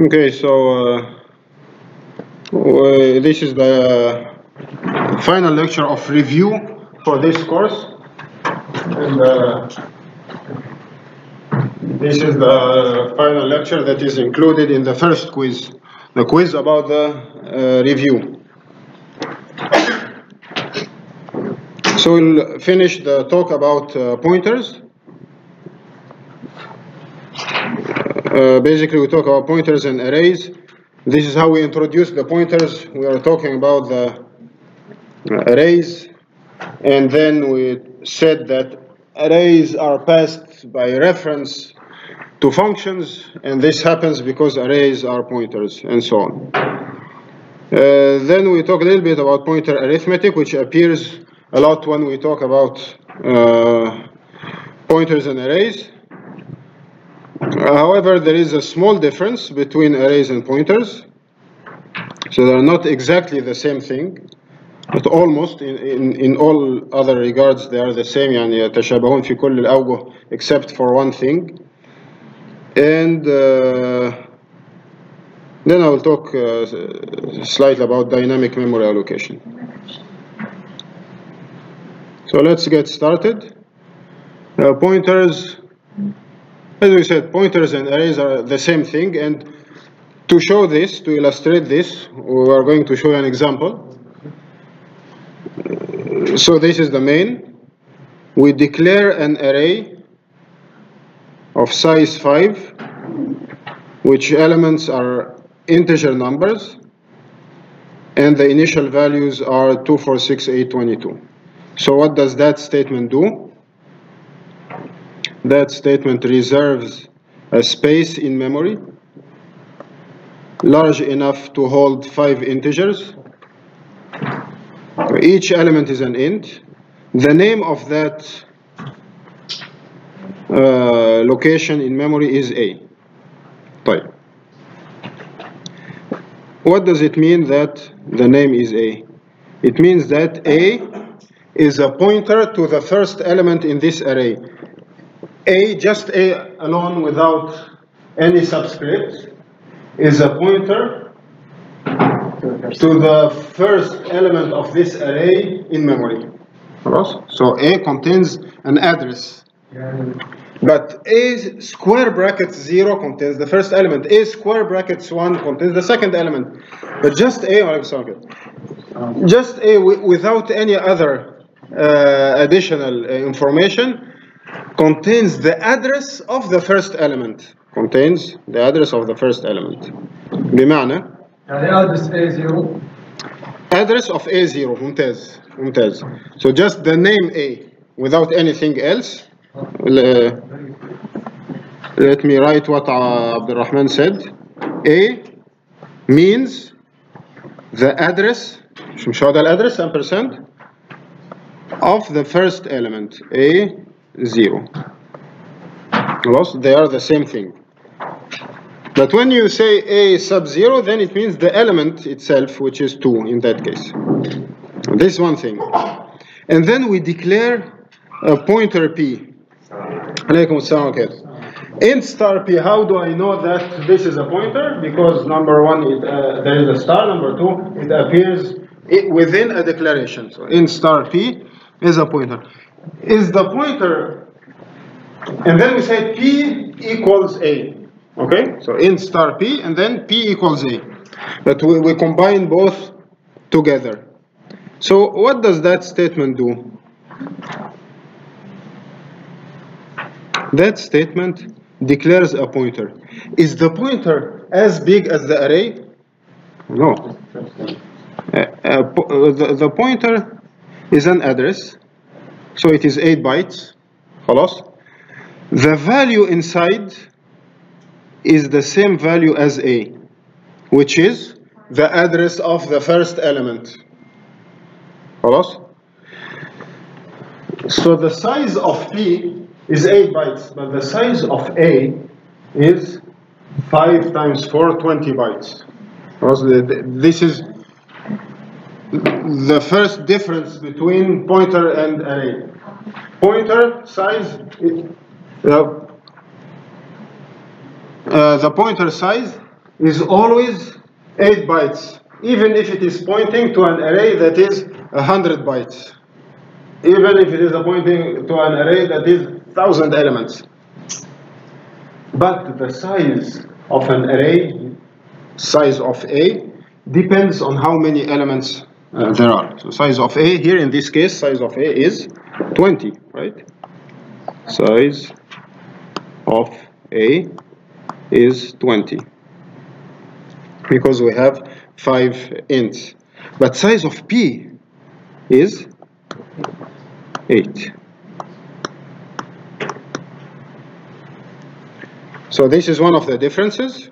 Okay, so uh, this is the final lecture of review for this course. And uh, this is the final lecture that is included in the first quiz, the quiz about the uh, review. So we'll finish the talk about uh, pointers. Uh, basically, we talk about pointers and arrays. This is how we introduce the pointers. We are talking about the arrays, and then we said that arrays are passed by reference to functions, and this happens because arrays are pointers, and so on. Uh, then we talk a little bit about pointer arithmetic, which appears a lot when we talk about uh, pointers and arrays. However, there is a small difference between arrays and pointers. So they are not exactly the same thing, but almost in, in, in all other regards they are the same يعني يتشابهون في كل الأوجه except for one thing. And uh, then I will talk uh, slightly about dynamic memory allocation. So let's get started. Uh, pointers as we said, pointers and arrays are the same thing, and to show this, to illustrate this, we are going to show an example. So this is the main. We declare an array of size 5, which elements are integer numbers, and the initial values are 2, 4, 6, 8, 22. So what does that statement do? that statement reserves a space in memory large enough to hold five integers. Each element is an int. The name of that uh, location in memory is A. Type. What does it mean that the name is A? It means that A is a pointer to the first element in this array. A, just A alone without any subscript, is a pointer to the first element of this array in memory. So A contains an address. But A square brackets 0 contains the first element. A square brackets 1 contains the second element. But just A, just A without any other uh, additional uh, information contains the address of the first element contains the address of the first element بمعنى يعني address A0 address of A0 ممتاز ممتاز so just the name A without anything else let me write what Abdul Rahman said A means the address مش هو ده الادرس ampersand of the first element A 0 loss they are the same thing. But when you say a sub 0 then it means the element itself which is 2 in that case. This one thing. And then we declare a pointer p. int star p. How do I know that this is a pointer? Because number one it, uh, there is a star. Number two it appears within a declaration. So int star p is a pointer is the pointer, and then we say P equals A. Okay, so int star P, and then P equals A. But we, we combine both together. So what does that statement do? That statement declares a pointer. Is the pointer as big as the array? No. Uh, uh, the, the pointer is an address so it is 8 bytes خلاص the value inside is the same value as A which is the address of the first element خلاص so the size of P is 8 bytes but the size of A is 5 times 4 20 bytes this is the first difference between pointer and array. Pointer size, uh, uh, the pointer size is always 8 bytes, even if it is pointing to an array that is 100 bytes. Even if it is pointing to an array that is 1000 elements. But the size of an array, size of A, depends on how many elements uh, there are. So size of A, here in this case, size of A is 20, right? Size of A is 20 because we have 5 ints. But size of P is 8. So this is one of the differences.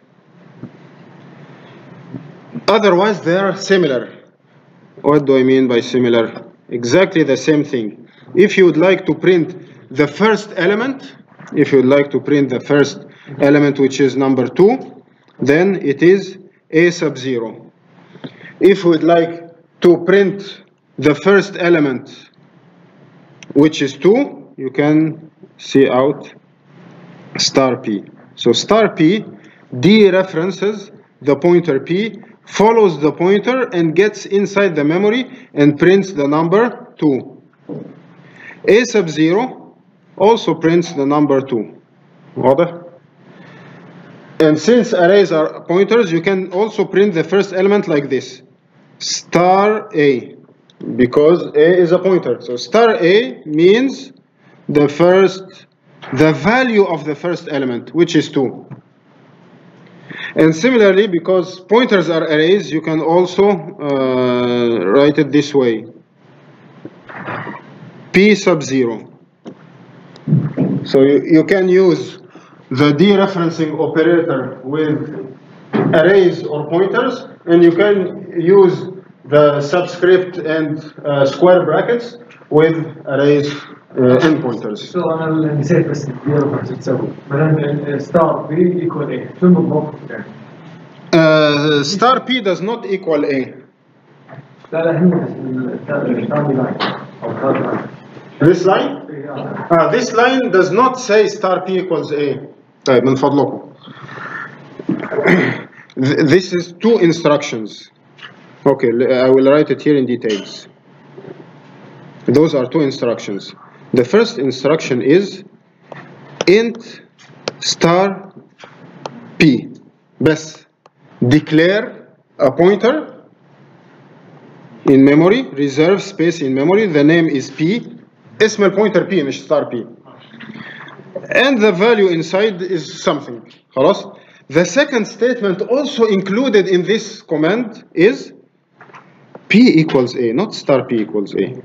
Otherwise, they are similar. What do I mean by similar? Exactly the same thing. If you would like to print the first element, if you would like to print the first element, which is number 2, then it is a sub 0. If we would like to print the first element, which is 2, you can see out star p. So star p dereferences the pointer p, follows the pointer and gets inside the memory and prints the number 2. A sub 0 also prints the number 2. واضح? And since arrays are pointers, you can also print the first element like this. Star A, because A is a pointer. So star A means the first, the value of the first element, which is 2. And similarly, because pointers are arrays, you can also uh, write it this way. P sub 0. So you, you can use the dereferencing operator with arrays or pointers, and you can use the subscript and uh, square brackets with arrays uh, and pointers. شو انا اللي نسيت بس الديالوج شو تسوي؟ مثلا ستار بي ايكوال ايه؟ شو بالضبط يعني؟ Uh, star P does not equal A. لا لا هي الثاني لاين او ثird لاين This line? Uh, this line does not say star P equals A. طيب من فضلكم. Th- This is two instructions. Okay, l- I will write it here in details. Those are two instructions. The first instruction is int star P. بس declare a pointer in memory, reserve space in memory, the name is P, اسم البوينتر P مش star P. And the value inside is something. خلاص? The second statement also included in this command is P equals A, not star P equals A.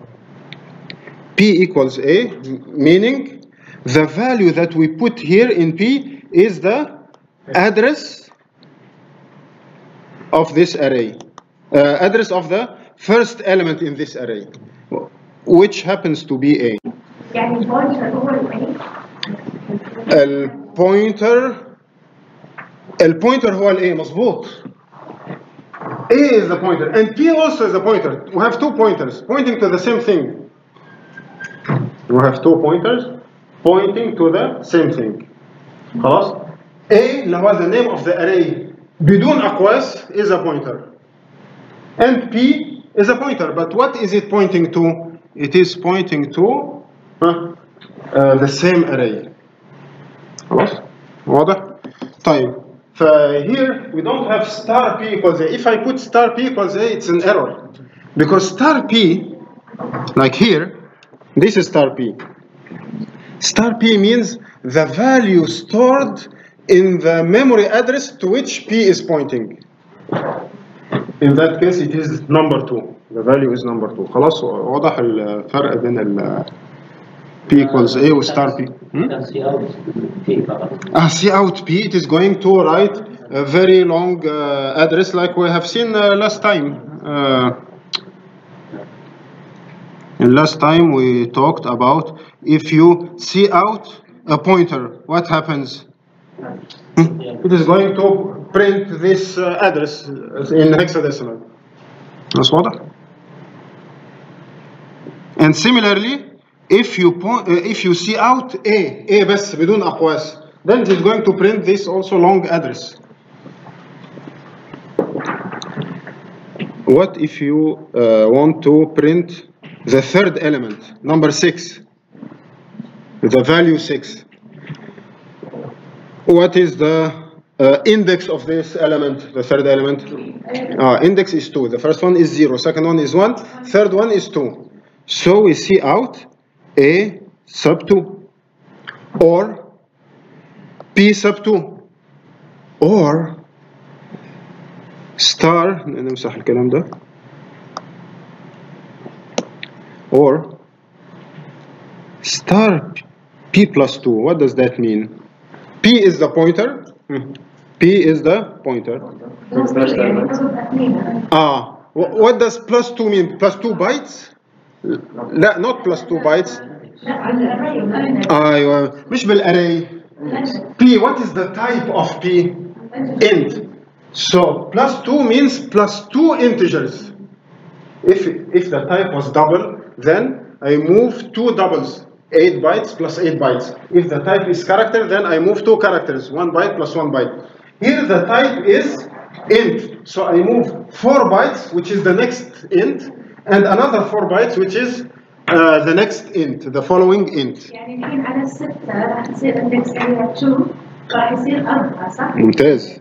P equals A, m- meaning the value that we put here in P is the address of this array, uh, address of the first element in this array, which happens to be A. يعني البوينتر هو الايه؟ البوينتر البوينتر هو الايه مظبوط A is the pointer and P also is a pointer we have two pointers pointing to the same thing we have two pointers pointing to the same thing خلاص A اللي هو the name of the array بدون أقواس is a pointer and P is a pointer but what is it pointing to it is pointing to huh, uh, the same array خلاص واضح طيب فهير we don't have star p equals a if I put star p equals a it's an error because star p like here this is star p star p means the value stored in the memory address to which p is pointing in that case it is number 2 the value is number 2 خلاص واضح الفرق بين ال p equals a و star p hmm? كان سي اوت في فقط Uh, see out P, it is going to write a very long uh, address like we have seen uh, last time. Uh, and last time we talked about if you see out a pointer, what happens? Hmm? It is going to print this uh, address in hexadecimal. That's واضح? And similarly, if you point, uh, if you see out A, A بس بدون أقواس, then it is going to print this also long address. what if you uh, want to print the third element, number 6, the value 6? What is the uh, index of this element, the third element? Uh, index is 2. The first one is 0, second one is 1, third one is 2. So we see out A sub 2 or P sub 2 or star نمسح الكلام ده or star p plus 2 what does that mean p is the pointer Hmm. p is the pointer يعني قصد اثنين ah wh- what does plus 2 mean plus 2 bytes لا not plus 2 bytes لا على الرأي ايوه مش بالاري p what is the type of p int so plus 2 means plus 2 integers if if the type was double then i move two doubles 8 bytes plus 8 bytes if the type is character then i move two characters 1 byte plus 1 byte here the type is int so i move 4 bytes which is the next int and another 4 bytes which is uh, the next int the following int يعني الحين على الستة راح تصير اندكس عليها 2 راح يصير أربعة صح؟ ممتاز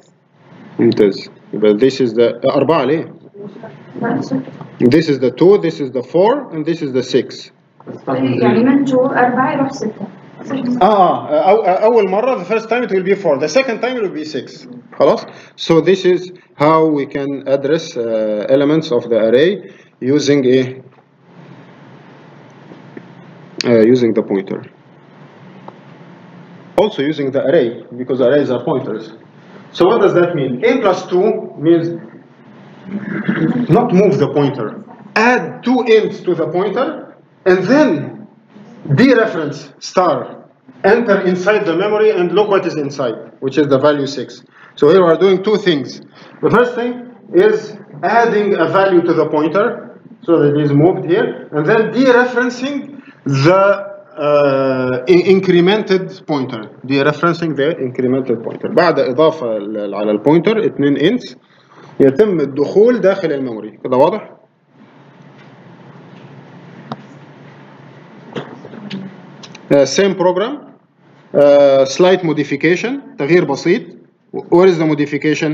ممتاز يبقى this is the أربعة ليه؟ لا، ستة. This is the 2, this is the 4, and this is the 6. يعني من 2 أربعة يروح ستة اه اه أو أول مرة the first time it will be 4, the second time it will be 6. خلاص؟ So this is how we can address uh, elements of the array using a uh, using the pointer. Also using the array because arrays are pointers. So what does that mean? A plus 2 means not move the pointer. Add two ints to the pointer and then dereference star. Enter inside the memory and look what is inside, which is the value 6. So here we are doing two things. The first thing is adding a value to the pointer so that it is moved here and then dereferencing the uh, in- incremented pointer dereferencing the incremented pointer بعد إضافة ل- على البوينتر اتنين ints يتم الدخول داخل الميموري كده واضح؟ Uh, same program uh, slight modification تغيير بسيط where is the modification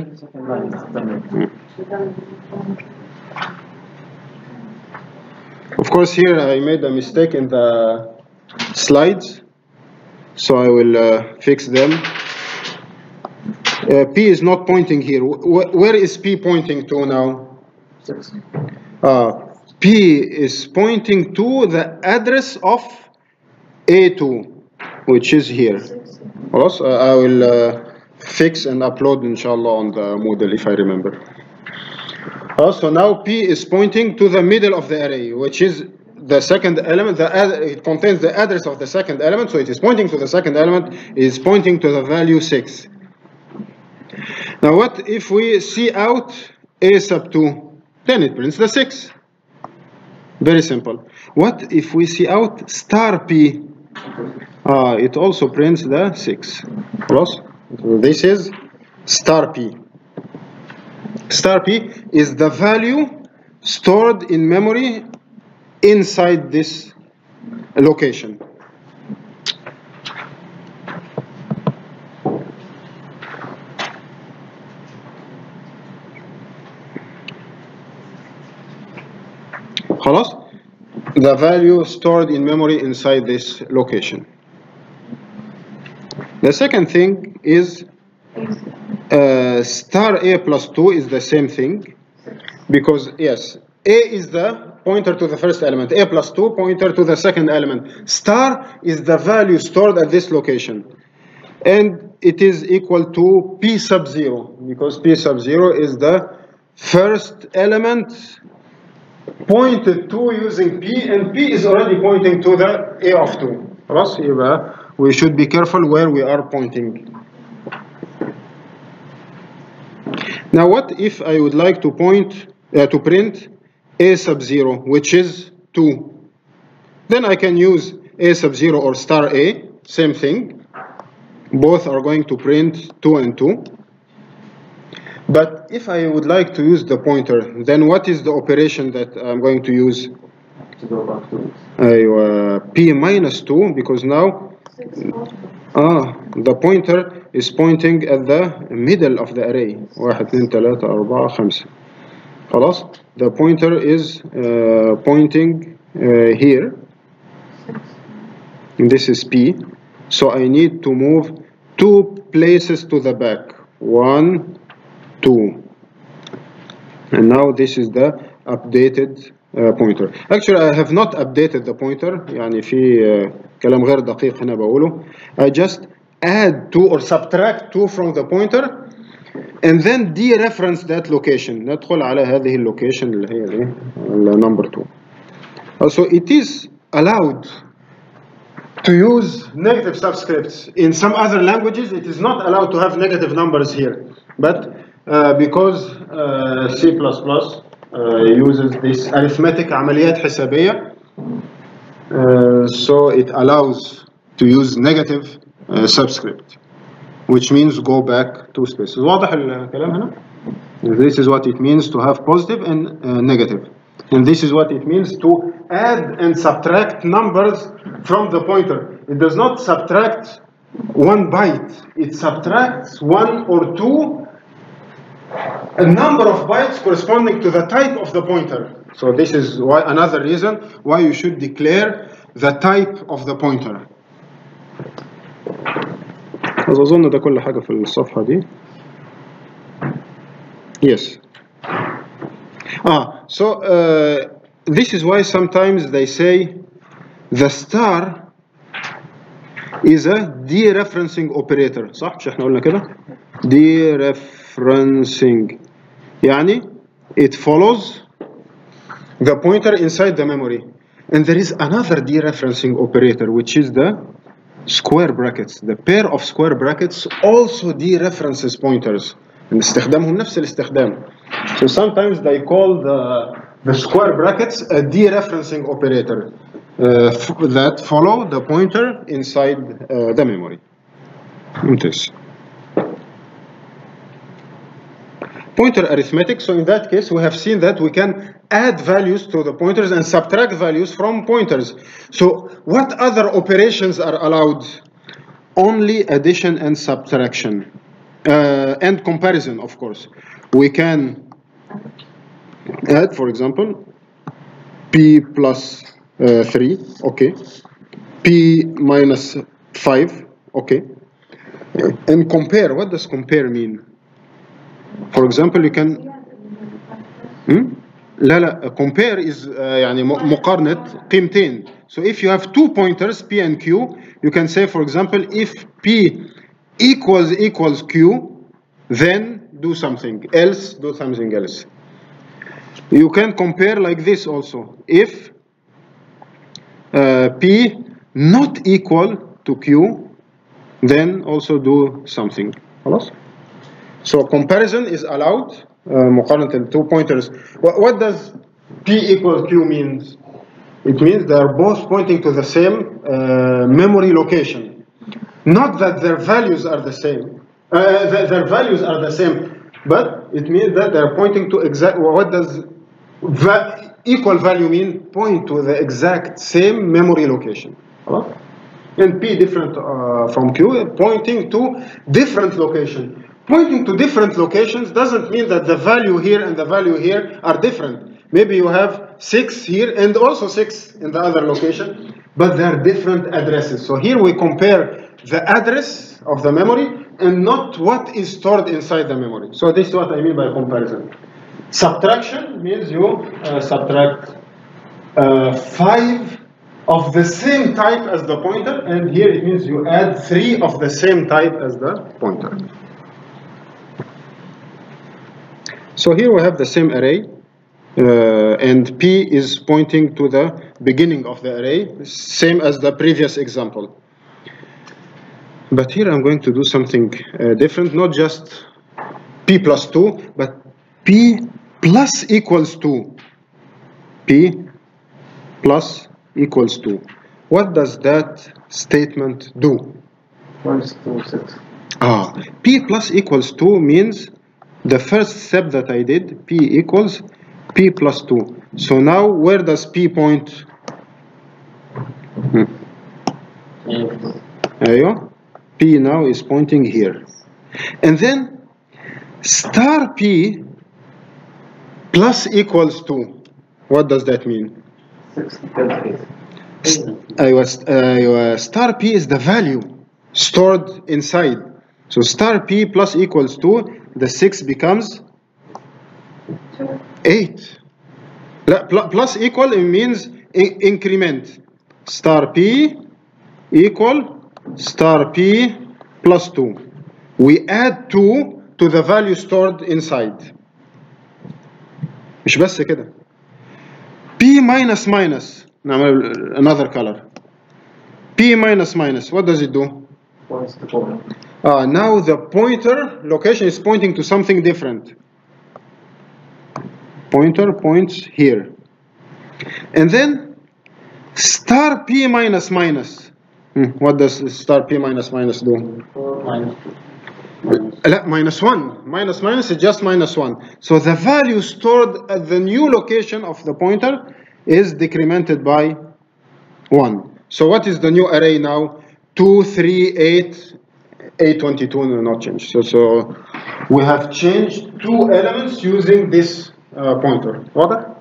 of course here I made a mistake in the slides so I will uh, fix them Uh, P is not pointing here. Wh where is P pointing to now? Uh, P is pointing to the address of A2, which is here. Also, uh, I will uh, fix and upload, inshallah, on the Moodle if I remember. Uh, also, now P is pointing to the middle of the array, which is the second element. The it contains the address of the second element, so it is pointing to the second element, it is pointing to the value 6. Now what if we see out a sub 2? Then it prints the 6. Very simple. What if we see out star p? Uh, it also prints the 6. Plus, this is star p. Star p is the value stored in memory inside this location. The value stored in memory inside this location. The second thing is uh, star a plus 2 is the same thing because yes a is the pointer to the first element a plus 2 pointer to the second element. Star is the value stored at this location. And it is equal to p sub 0 because p sub 0 is the first element pointed to using p and p is already pointing to the a of 2 خلاص يبقى we should be careful where we are pointing Now what if I would like to point uh, to print a sub 0 which is 2 then I can use a sub 0 or star a same thing both are going to print 2 and 2 But if I would like to use the pointer, then what is the operation that I'm going to use? To go back to it. أيوة, p minus 2 because now Six, four. ah, the pointer is pointing at the middle of the array 1 2 3 4 5 خلاص the pointer is uh, pointing uh, here and this is p so I need to move two places to the back one two and now this is the updated uh, pointer actually I have not updated the pointer يعني في uh, كلام غير دقيق هنا بقوله I just add two or subtract two from the pointer and then dereference that location ندخل على هذه اللوكيشن اللي هي ايه number 2 also it is allowed to use negative subscripts in some other languages it is not allowed to have negative numbers here but uh, because uh, C++ uh, uses this arithmetic عمليات حسابية uh, so it allows to use negative uh, subscript which means go back two spaces واضح الكلام هنا this is what it means to have positive and uh, negative and this is what it means to add and subtract numbers from the pointer it does not subtract one byte it subtracts one or two a number of bytes corresponding to the type of the pointer. So this is why another reason why you should declare the type of the pointer. بس أظن ده كل حاجة في الصفحة دي. Yes. Ah, so uh, this is why sometimes they say the star is a dereferencing operator صح مش احنا قلنا كده dereferencing يعني it follows the pointer inside the memory and there is another dereferencing operator which is the square brackets the pair of square brackets also dereferences pointers استخدامهم نفس الاستخدام so sometimes they call the the square brackets a dereferencing operator uh, f- that follow the pointer inside uh, the memory. ممتاز. Pointer arithmetic, so in that case we have seen that we can add values to the pointers and subtract values from pointers. So what other operations are allowed? Only addition and subtraction. Uh, and comparison, of course. We can add, for example, p plus uh, 3, okay. p minus 5, okay. And compare, what does compare mean? For example, you can hmm? لا لا compare is uh, يعني م- مقارنة قيمتين. So if you have two pointers P and Q, you can say for example if P equals equals Q, then do something else, do something else. You can compare like this also. If uh, P not equal to Q, then also do something. خلاص? so comparison is allowed, uh, two pointers. What, what does P equals Q means? It means they're both pointing to the same uh, memory location. Not that their values are the same. Uh, their values are the same, but it means that they're pointing to exact. What does va equal value mean? Point to the exact same memory location. And P different uh, from Q, pointing to different location. Pointing to different locations doesn't mean that the value here and the value here are different. Maybe you have six here and also six in the other location, but they are different addresses. So here we compare the address of the memory and not what is stored inside the memory. So this is what I mean by comparison. Subtraction means you uh, subtract uh, five of the same type as the pointer, and here it means you add three of the same type as the pointer. So here we have the same array, uh, and P is pointing to the beginning of the array, same as the previous example. But here I'm going to do something uh, different, not just P plus 2, but P plus equals 2. P plus equals 2. What does that statement do? One two, six. Ah, P plus equals 2 means the first step that I did, P equals P plus 2. So now where does P point? Hmm. P now is pointing here. And then star P plus equals 2. What does that mean? I uh, was, uh, star P is the value stored inside. So star P plus equals 2 the 6 becomes 8. لا, pl- plus equal it means in- increment. Star P equal star P plus 2. We add 2 to the value stored inside. مش بس كده. P minus minus نعمل another color. P minus minus what does it do? Uh, now the pointer location is pointing to something different. Pointer points here. And then star P minus minus. Hmm, what does star P minus minus do? Minus two. Minus minus 1. Minus minus is just minus 1. So the value stored at the new location of the pointer is decremented by 1. So what is the new array now? 2, 3, 8, a22 will not changed. So, so we have changed two elements using this uh, pointer. Water?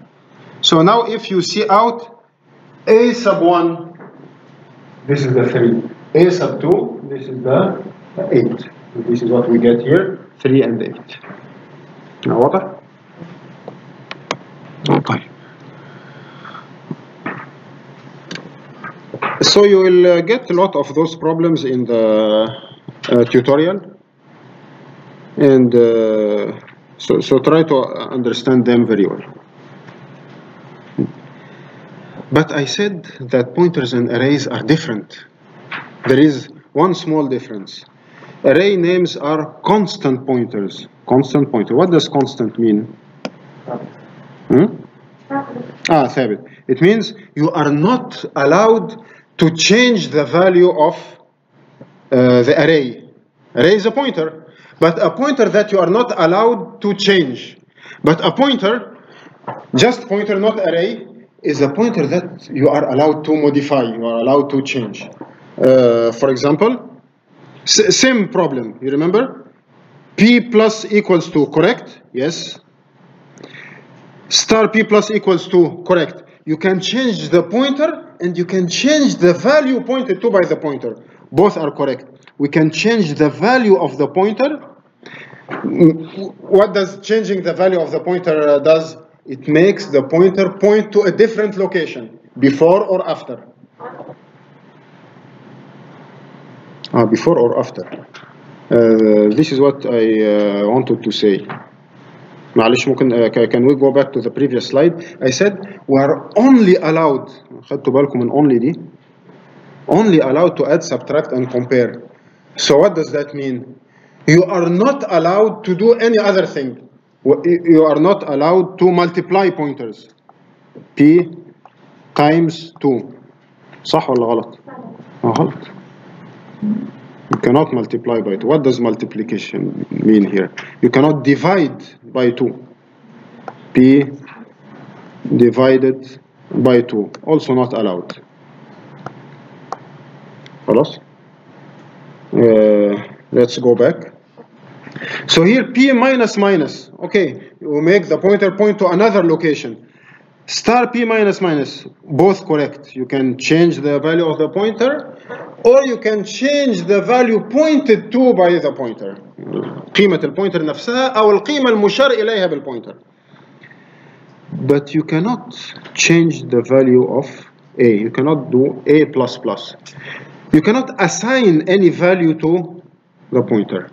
So now if you see out A sub 1, this is the 3. A sub 2, this is the 8. So this is what we get here, 3 and 8. Now what? Okay. So you will uh, get a lot of those problems in the uh, tutorial and uh, so, so try to understand them very well. But I said that pointers and arrays are different. There is one small difference. Array names are constant pointers. Constant pointer. What does constant mean? Hmm? Ah, ثابت. It means you are not allowed to change the value of uh, the array. Array is a pointer, but a pointer that you are not allowed to change. But a pointer, just pointer, not array, is a pointer that you are allowed to modify, you are allowed to change. Uh, for example, same problem, you remember? P plus equals to, correct? Yes. Star P plus equals to, correct. You can change the pointer and you can change the value pointed to by the pointer. Both are correct. We can change the value of the pointer. Mm, What does changing the value of the pointer uh, does? It makes the pointer point to a different location, before or after. Ah, before or after. Uh, this is what I uh, wanted to say. معلش ممكن uh, ca- can we go back to the previous slide I said we are only allowed خدتوا بالكم من only دي only allowed to add subtract and compare so what does that mean you are not allowed to do any other thing W- you are not allowed to multiply pointers p times 2 صح ولا غلط آه، غلط You cannot multiply by 2. What does multiplication mean here? You cannot divide by 2. P divided by 2. Also not allowed. خلاص? Uh, let's go back. So here P minus minus. Okay, you make the pointer point to another location. Star P minus minus, both correct. You can change the value of the pointer or you can change the value pointed to by the pointer. قيمة البوينتر نفسها أو القيمة المشار إليها بالبوينتر. But you cannot change the value of A. You cannot do A plus plus. You cannot assign any value to the pointer.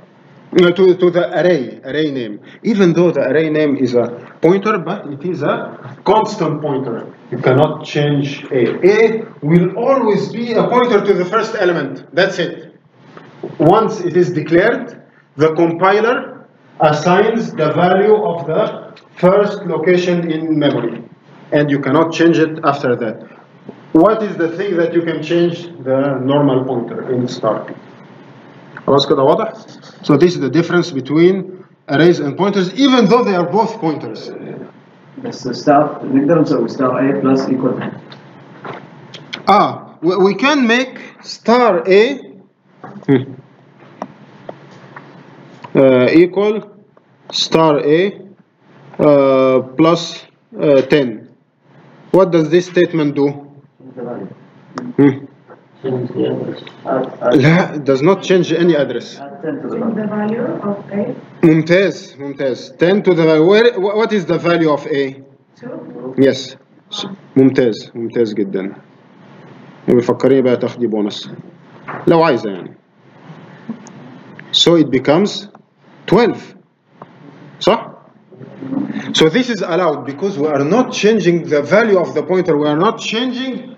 Uh, to, to the array, array name. Even though the array name is a pointer, but it is a constant pointer. You cannot change A. A will always be a pointer to the first element. That's it. Once it is declared, the compiler assigns the value of the first location in memory. And you cannot change it after that What is the thing that you can change? The normal pointer in start. خلاص كده واضح؟ So this is the difference between arrays and pointers even though they are both pointers بس ستار نقدر نسوي ستار A plus equal ah we, we can make star a hmm, uh, equal star a uh, plus uh, 10 what does this statement do hmm. Add, add, لا it does not change any address add 10 to the Change value. the value of A ممتاز ممتاز 10 to the where, what is the value of a to yes S- ممتاز ممتاز جدا بيفكرني بقى تاخدي بونص لو عايزه يعني so it becomes 12 صح so this is allowed because we are not changing the value of the pointer we are not changing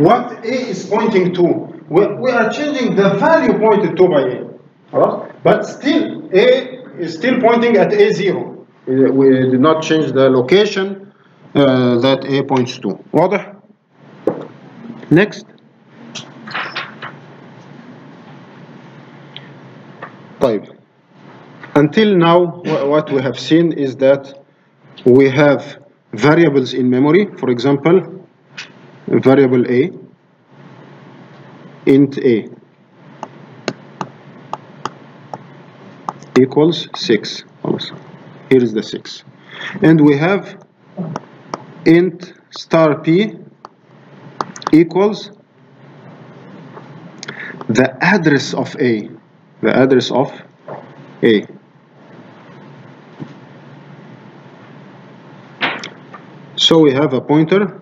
what a is pointing to we, we are changing the value pointed to by a خلاص but still a is still pointing at a0 we did not change the location uh, that a points to واضح next طيب until now wh- what we have seen is that we have variables in memory for example variable a int a equals 6 also here is the 6 and we have int star p equals the address of a the address of a. So we have a pointer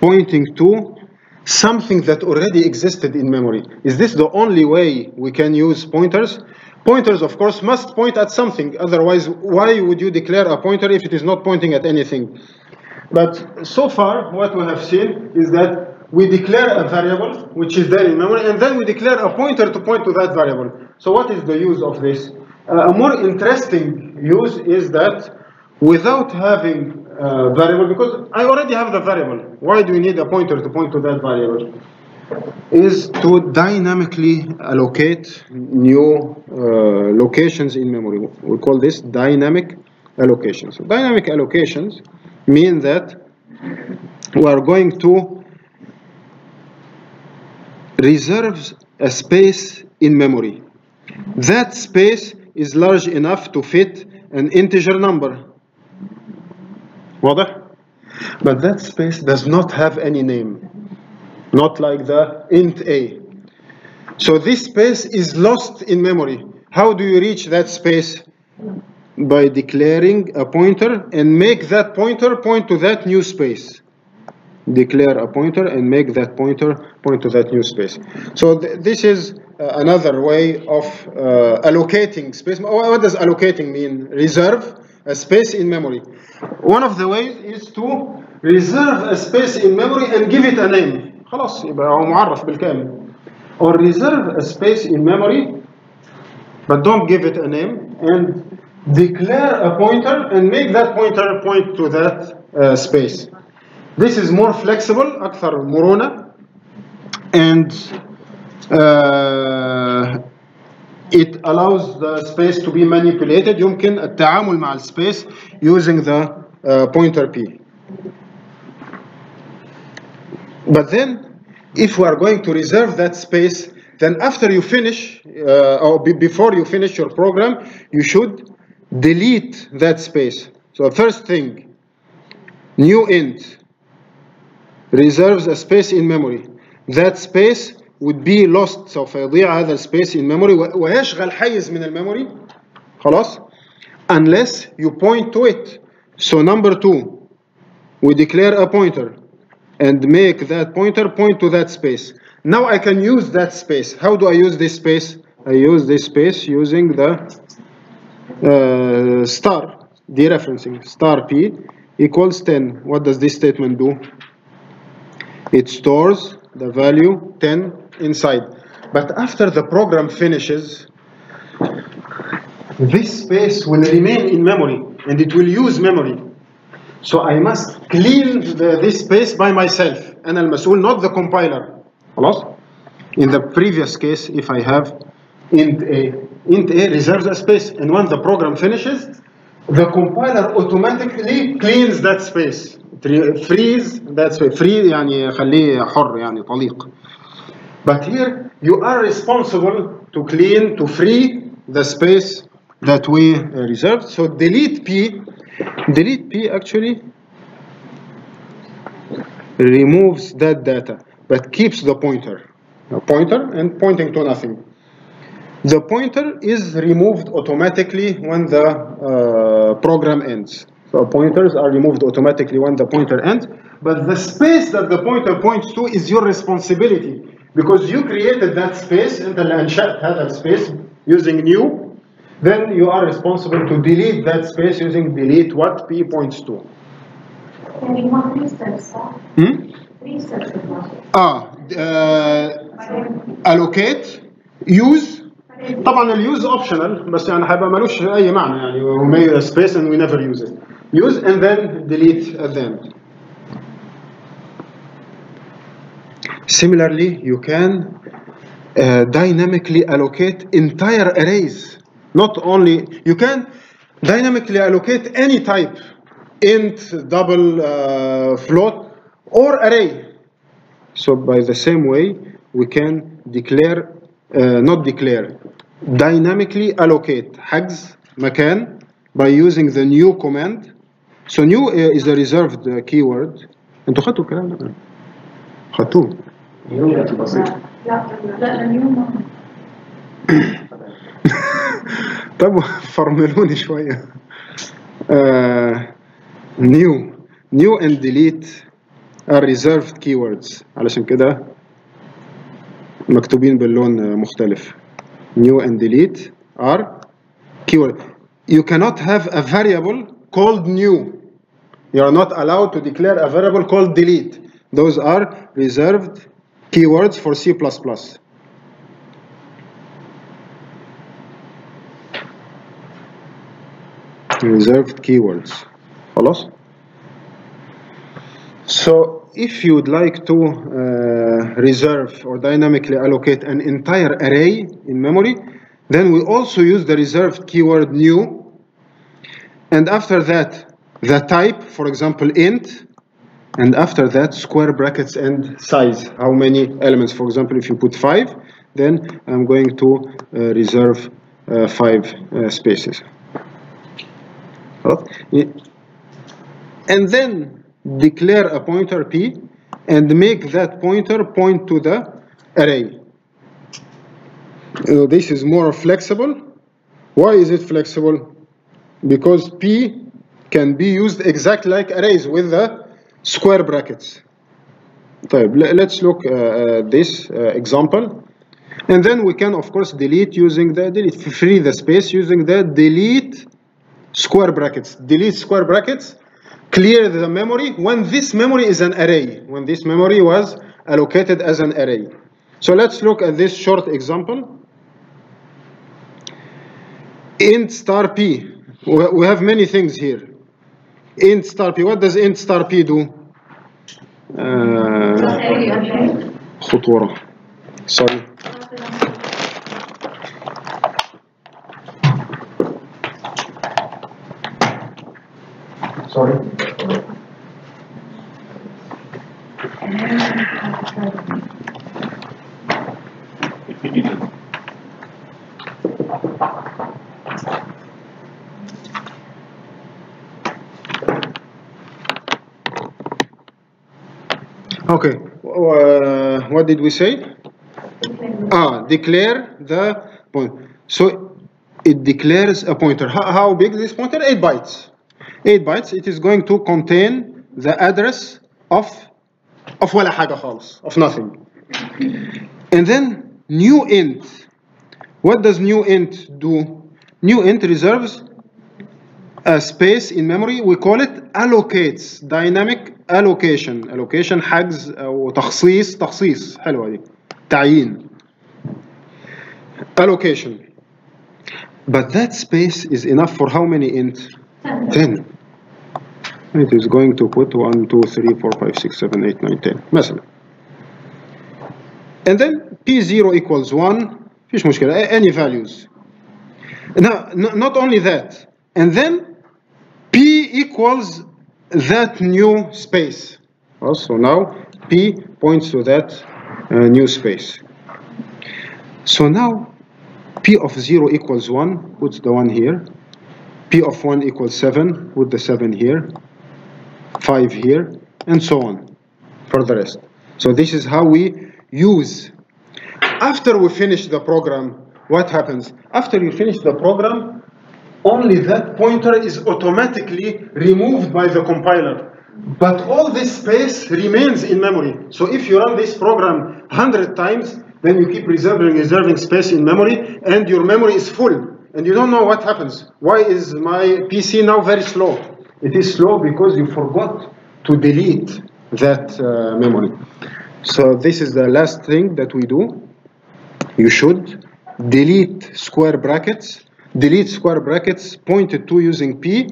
pointing to something that already existed in memory is this the only way we can use pointers pointers of course must point at something otherwise why would you declare a pointer if it is not pointing at anything but so far, what we have seen is that we declare a variable which is there in memory, and then we declare a pointer to point to that variable. So what is the use of this? Uh, a more interesting use is that without having a variable, because I already have the variable, why do we need a pointer to point to that variable? Is to dynamically allocate new uh, locations in memory. We call this dynamic allocations. So dynamic allocations mean that we are going to reserve a space in memory. That space is large enough to fit an integer number. واضح? But that space does not have any name. Not like the int a. So this space is lost in memory. How do you reach that space? by declaring a pointer and make that pointer point to that new space. Declare a pointer and make that pointer point to that new space. So th this is uh, another way of uh, allocating space. Wha- What does allocating mean? Reserve a space in memory. One of the ways is to reserve a space in memory and give it a name. خلاص يبقى هو معرف بالكامل. Or reserve a space in memory but don't give it a name and declare a pointer and make that pointer point to that uh, space. This is more flexible, أكثر مرونة, and uh, it allows the space to be manipulated. يمكن التعامل مع السبيس using the uh, pointer p. But then, if we are going to reserve that space, then after you finish, uh, or be- before you finish your program, you should delete that space. So first thing, new int reserves a space in memory. That space would be lost سوف يضيع هذا السبيس in memory و- ويشغل حيز من الميموري خلاص unless you point to it. So number two, we declare a pointer and make that pointer point to that space. Now I can use that space. How do I use this space? I use this space using the uh, star dereferencing star p equals 10. What does this statement do? It stores the value 10 inside. But after the program finishes, this space will remain in memory and it will use memory. So I must clean the, this space by myself. أنا المسؤول, not the compiler. خلاص? In the previous case, if I have int a int a reserves a space and when the program finishes the compiler automatically cleans that space It re- frees that space free يعني يخليه حر يعني طليق but here you are responsible to clean to free the space that we uh, reserved. So delete p delete p actually removes that data but keeps the pointer. A pointer and pointing to nothing. The pointer is removed automatically when the uh, program ends. So pointers are removed automatically when the pointer ends, but the space that the pointer points to is your responsibility because you created that space انت اللي انشأت هذا space using new then you are responsible to delete that space using delete what p points to. يعني ما three steps صح؟ Hmm? three steps بالواحد. اه uh, بعدين allocate use بعدين طبعا اليوز اوبشنال بس يعني هيبقى ملوش اي معنى يعني we made a space and we never use it use and then delete at the end similarly you can uh, dynamically allocate entire arrays not only you can dynamically allocate any type int double uh, float or array so by the same way, we can declare, uh, not declare, dynamically allocate حجز مكان by using the new command. So new uh, is a reserved uh, keyword. انتوا خدتوا الكلام ده؟ خدتوه. بسيط لا لا اليوم طب فرملوني شوية. Uh, new new and delete are reserved keywords علشان كده مكتوبين باللون مختلف new and delete are keyword you cannot have a variable called new you are not allowed to declare a variable called delete those are reserved keywords for C++ reserved keywords خلاص So if you would like to uh, reserve or dynamically allocate an entire array in memory, then we also use the reserved keyword new. And after that, the type, for example, int, and after that square brackets and size. How many elements? For example if you put five then I'm going to uh, reserve uh, five uh, spaces. And then declare a pointer p and make that pointer point to the array. This is more flexible. Why is it flexible? Because p can be used exactly like arrays with the square brackets. طيب, le- let's look uh, at this uh, example. And then we can, of course, delete using the delete, free the space using the delete square brackets. Delete square brackets, clear the memory when this memory is an array, when this memory was allocated as an array. So let's look at this short example. int star p. We we have many things here. Int star p. What does int star p do? Uh, خطورة. Sorry. Okay. Uh, what did we say? Ah, declare the point. So it declares a pointer. How, how big is this pointer? 8 bytes. 8 bytes. It is going to contain the address of of ولا حاجة خالص, of nothing. And then new int. What does new int do? New int reserves a space in memory. We call it allocates. Dynamic allocation. Allocation حجز أو تخصيص تخصيص حلوة دي. تعيين. Allocation. But that space is enough for how many int? 10. It is going to put 1, 2, 3, 4, 5, 6, 7, 8, 9, 10 مثلا. And then P0 equals 1 مفيش مشكلة a- any values No, no, not only that. And then P equals that new space. Also now P points to that uh, new space. So now P of 0 equals 1, put the 1 here. P of 1 equals 7, put the 7 here. 5 here, and so on for the rest. So this is how we use. After we finish the program, what happens? After you finish the program, only that pointer is automatically removed by the compiler. But all this space remains in memory. So if you run this program 100 times, then you keep reserving, reserving space in memory, and your memory is full. And you don't know what happens. Why is my PC now very slow? It is slow because you forgot to delete that uh, memory. So this is the last thing that we do. You should delete square brackets Delete square brackets pointed to using P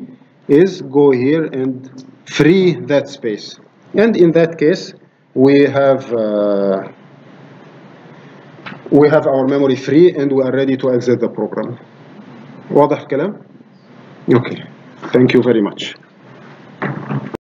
is go here and free that space. And in that case, we have uh, we have our memory free and we are ready to exit the program. واضح الكلام؟ Okay. Thank you very much.